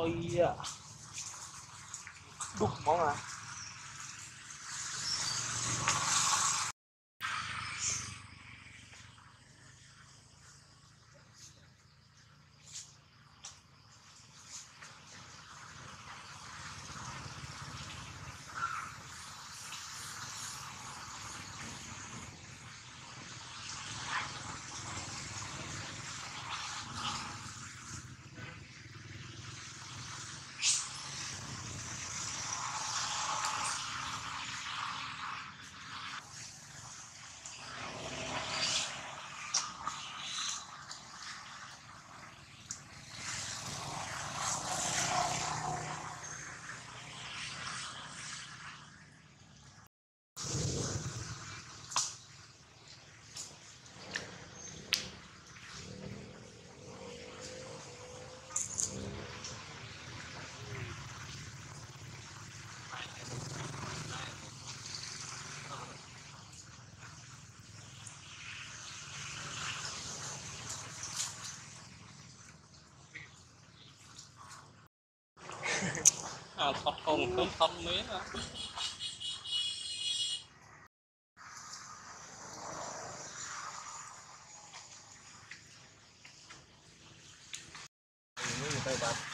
ôi dạ à, đục máu này អាផុតកងខ្លួនផុតមេណាទៅបាទ